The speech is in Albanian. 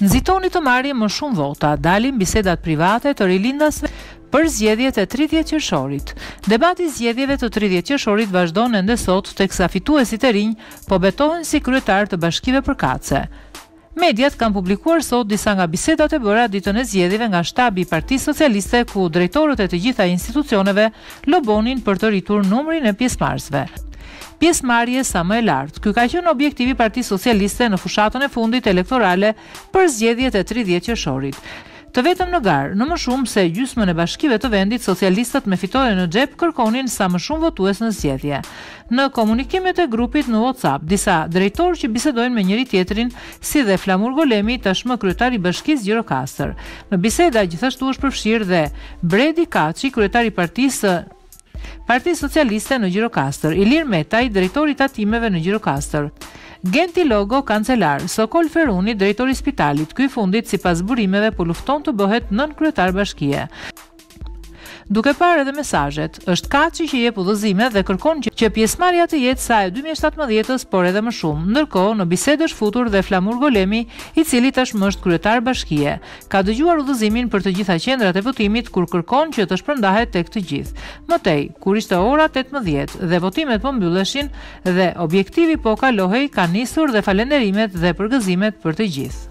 Nxitoni të marrim më shumë vota, dalin bisedat private të rilindasve për zgjedhjet e 30 qershorit. Debati i zgjedhjeve të 30 qershorit vazhdon ende sot teksa fituesit e rinj po betohen si kryetarë të bashkive përkatëse. Mediat kanë publikuar sot disa nga bisedat e bëra ditën e zgjedhjeve nga shtabi i Partisë Socialiste ku drejtorët e të gjitha institucioneve lobonin për të rritur numrin e pjesëmarrësve. Pjesëmarrje sa më e lartë, ky ka qenë objektivi i Partisë Socialiste në fushatën e fundit elektorale për zgjedhjet e tridhjetë qershorit. Të vetëm në garë, në më shumë se gjysmën e bashkive të vendit socialistët me fitore në xhep kërkonin sa më shumë votues në zgjedhje. Në komunikimet e grupit në WhatsApp, disa drejtorë që bisedojnë me njëri-tjetrin, si dhe Flamur Golemi, tashmë kryetari i bashkisë Gjirokastër. Në biseda gjithashtu është përfshirë dhe Bredi Kaçi, kryetari i partisë Parti Socialiste në Gjirokastër, Ilir Metaj, drejtori i tatimeve në Gjirokastër. Genti Logo, kancelar, Sokol Feruni, drejtori i spitalit, ky i fundit sipas burimeve po lufton të bëhet nënkryetar bashkie. Duke parë edhe mesazhet, është Kaçi që jep udhëzime dhe kërkon që pjesëmarrja të jetë sa e 2017-s, por edhe më shumë. Ndërkohë, në bisedë është futur dhe Flamur Golemi, i cili tashmë është kryetar bashkie. ka dëgjuar udhëzimin për të gjitha qendrat e votimit kur kërkon që të shpërndahet tek të gjithë. Më tej, kur ishte ora tetëmbëdhjetë dhe votimet po mbylleshin dhe objektivi po kalohej, kanë nisur dhe falënderimet dhe përgëzimet për të gjithë.